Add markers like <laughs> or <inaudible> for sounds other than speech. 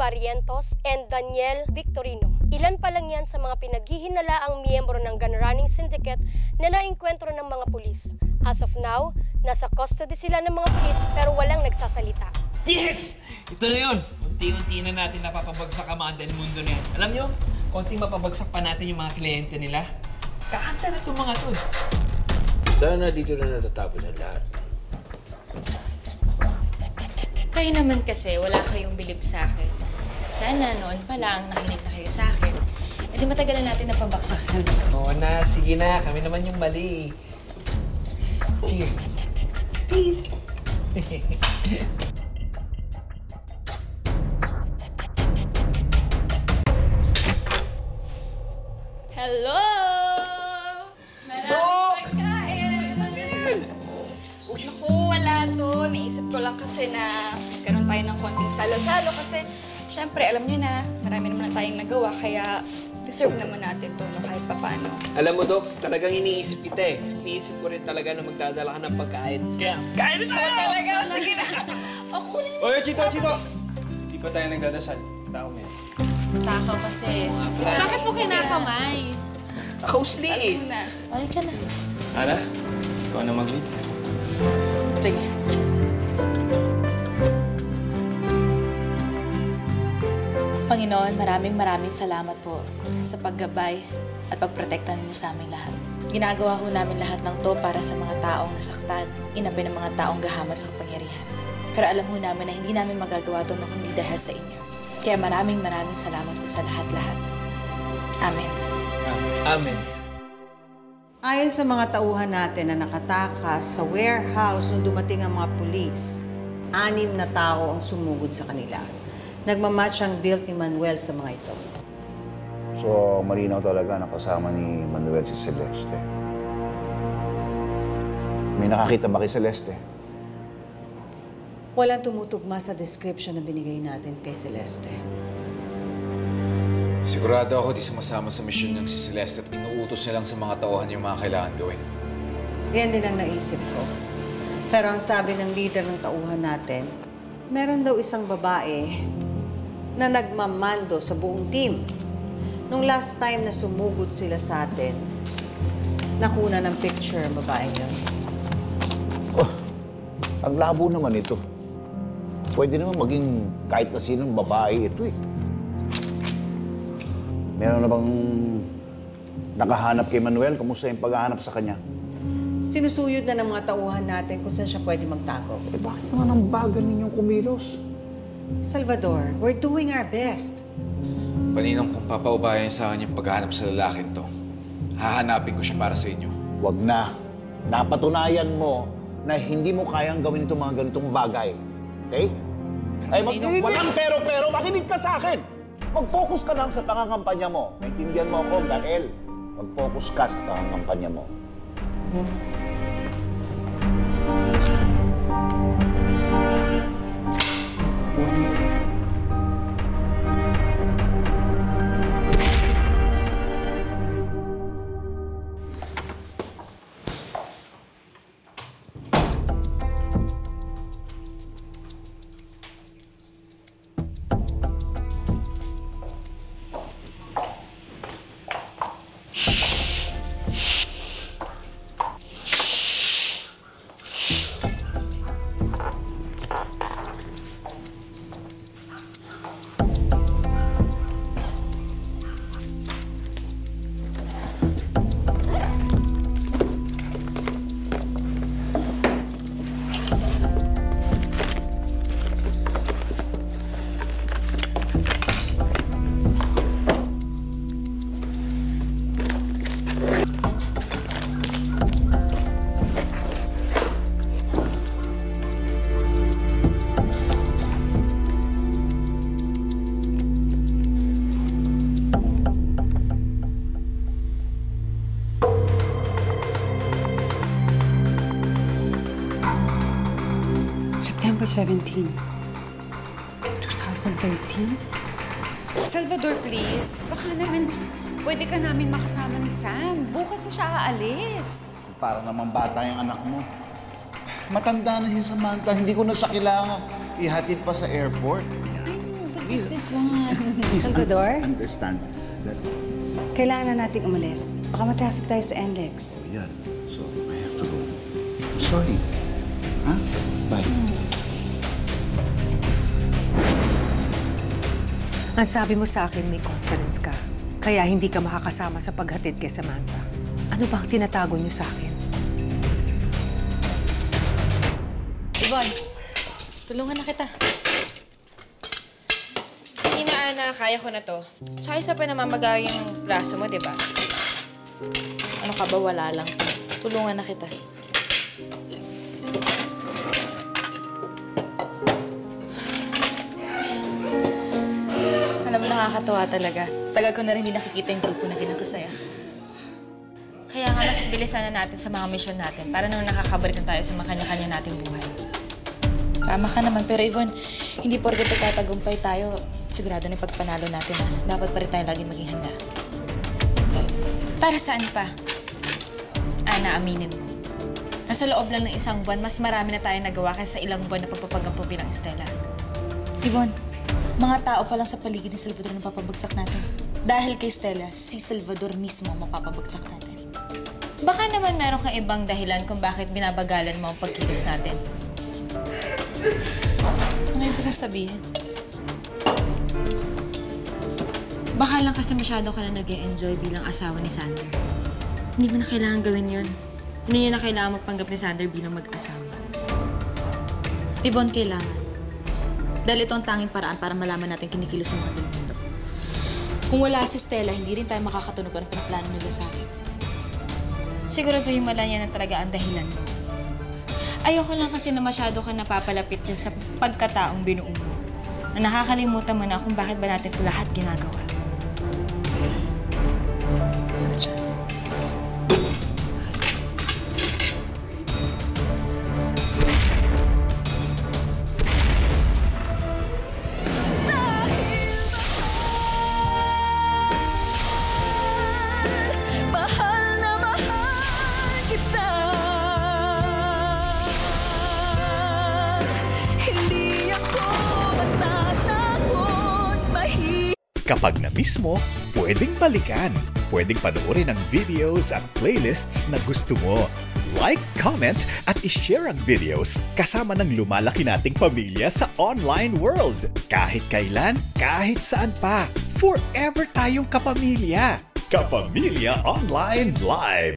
Barrientos and Daniel Victorino. Ilan pa lang yan sa mga pinaghihinalaang miyembro ng gun running syndicate na naengkwentro ng mga pulis. As of now, nasa custody sila ng mga pulis pero walang nagsasalita. Yes! Ito na yun! Unti-unti na natin napapabagsak ang mga del mundo na yan. Alam nyo, konting mapabagsak pa natin yung mga kliyente nila. Kakanta na itong mga to. eh. Sana dito na natatapos ang lahat. Kayo naman kasi, wala kayong bilib sa akin. Sana noon pa lang nakinig na kayo sa akin. E di matagal na natin napabaksak sa salba. Oo na, sige na. Kami naman yung mali. Cheers. Peace. <laughs> Hello! Naku, wala to. Naisip ko lang kasi na magkaroon tayo ng konting salo-salo kasi syempre, alam niyo na, marami naman na tayong nagawa kaya deserve naman natin to no, kahit papaano. Alam mo, Dok, talagang iniisip kita eh. Iniisip ko rin talaga na magdadala ka ng pagkain. Kaya, kain na tayo! Talaga, sige na. Ako <laughs> kunin mo. Oy, Chito, Chito! Di pa tayo nagdadasal. Tao mo yan. Takaw kasi. Bakit mo kinakamay? Kausli eh. Na. Ay, ka na. Ana, ikaw na mag-lead. Sige. Panginoon, maraming maraming salamat po sa paggabay at pagprotekta ninyo sa aming lahat. Ginagawa ho namin lahat ng to para sa mga taong nasaktan, inabi ng mga taong gahaman sa kapangyarihan. Pero alam ho namin na hindi namin magagawa to na kundi dahil sa inyo. Kaya maraming maraming salamat po sa lahat-lahat. Amen. Amen. Ayon sa mga tauhan natin na nakatakas sa warehouse nung dumating ang mga pulis, anim na tao ang sumugod sa kanila. Nagmamatch ang build ni Manuel sa mga ito. So, malinaw talaga na kasama ni Manuel si Celeste. May nakakita ba kay Celeste? Walang tumutugma sa description na binigay natin kay Celeste. Sigurado ako di sumasama sa misyon ng si Celeste at inuutos niya lang sa mga tauhan yung mga kailangan gawin. Yan din ang naisip ko. Pero ang sabi ng leader ng tauhan natin, meron daw isang babae na nagmamando sa buong team. Nung last time na sumugod sila sa atin, nakuna ng picture ang babae yun. Oh, ang labo naman ito. Pwede naman maging kahit na sinong babae ito eh. Meron na bang nakahanap kay Manuel? Kamusta yung paghahanap sa kanya? Sinusuyod na ng mga tauhan natin kung saan siya pwede magtago. Eh bakit naman ang bagal ninyong kumilos? Salvador, we're doing our best. Paninong kung papaubayan sa akin yung paghahanap sa lalaking to, hahanapin ko siya para sa inyo. Wag na. Napatunayan mo na hindi mo kayang gawin itong mga ganitong bagay. Okay? Pero Ay, kanina- mag- walang pero-pero. Makinig ka sa akin. Mag-focus ka lang sa pangangampanya mo. Naintindihan mo ako, Gael. Mag-focus ka sa pangangampanya mo. September 17, 2013. Salvador, please. Baka naman pwede ka namin makasama ni Sam. Bukas na siya aalis. Para naman bata yung anak mo. Matanda na si Samantha. Hindi ko na siya kailangan ihatid pa sa airport. I know, but What's this one? <laughs> Salvador? understand that, Kailangan na nating umalis. Baka ma-traffic tayo sa NLEX. yan. So, I have to go. I'm sorry. Ha? Bye. Ang sabi mo sa akin, may conference ka. Kaya hindi ka makakasama sa paghatid kay Samantha. Ano ba ang tinatago niyo sa akin? Yvonne, tulungan na kita. Hindi na, Ana. Kaya ko na to. Tsaka isa pa namamaga yung braso mo, di ba? Ano ka ba, wala lang. Tulungan na kita. Nakakatawa talaga. Tagal ko na rin hindi nakikita yung grupo na kinakasaya. Kaya nga mas bilisan na natin sa mga mission natin para nung nakakabalik na tayo sa mga kanya-kanya nating buhay. Tama ka naman, pero Yvonne, hindi porket tatagumpay tayo, sigurado na pagpanalo natin na dapat pa rin tayo laging maging handa. Para saan pa? Ana, aminin mo. Nasa loob lang ng isang buwan, mas marami na tayo nagawa kaysa sa ilang buwan na pagpapagampo bilang Estela. Yvonne, mga tao pa lang sa paligid ni Salvador ang papabagsak natin. Dahil kay Stella, si Salvador mismo ang mapapabagsak natin. Baka naman meron kang ibang dahilan kung bakit binabagalan mo ang pagkilos natin. Ano yung mong sabihin? Baka lang kasi masyado ka na nag enjoy bilang asawa ni Sander. Hindi mo na kailangan gawin yun. Hindi niya na kailangan magpanggap ni Sander bilang mag-asawa. Yvonne, kailangan. Dahil ito ang tanging paraan para malaman natin kinikilos ng mga mundo. Kung wala si Stella, hindi rin tayo makakatunog ng pinaplano nila sa atin. Siguraduhin mo lang yan na talaga ang dahilan mo. Ayoko lang kasi na masyado ka napapalapit dyan sa pagkataong binuo mo. Na nakakalimutan mo na kung bakit ba natin ito lahat ginagawa. Kapag na-miss mo, pwedeng balikan. Pwedeng panoorin ang videos at playlists na gusto mo. Like, comment, at ishare ang videos kasama ng lumalaki nating pamilya sa online world. Kahit kailan, kahit saan pa. Forever tayong kapamilya. Kapamilya Online Live.